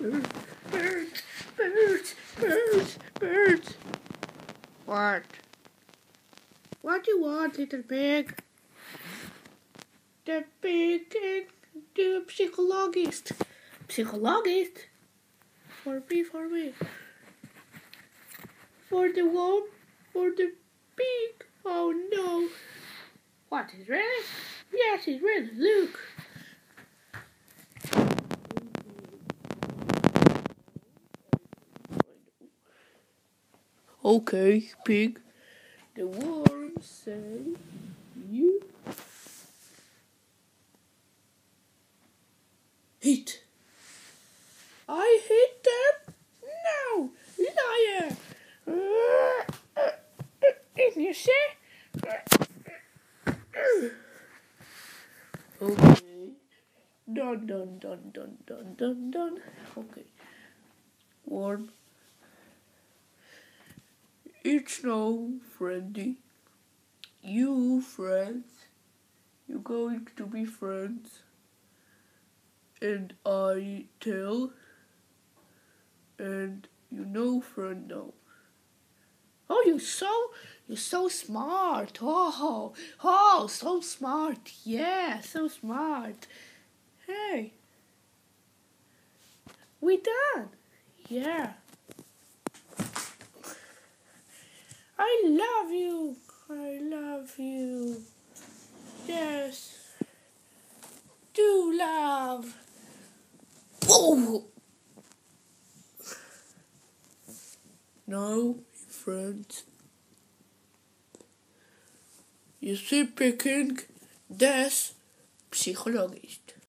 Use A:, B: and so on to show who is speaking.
A: Birds, birds, birds, birds. What? What do you want, little pig? The pig and the psychologist. Psychologist? For me, for me. For the worm? For the pig? Oh no. What, is really? Yes, it's really. Look. Okay, pig. The worms say you hit. I hit them? No, liar. You see? Okay. Done, done, done, done, done, done, done. Okay. Worm. It's no friendly. You friends. You're going to be friends. And I tell. And you know friend now. Oh, you're so you're so smart. Oh, oh, so smart. Yeah, so smart. Hey, we done. Yeah. I love you. I love you. Yes. Do love. Oh. No, friends. You see, pig king, das psychologisch.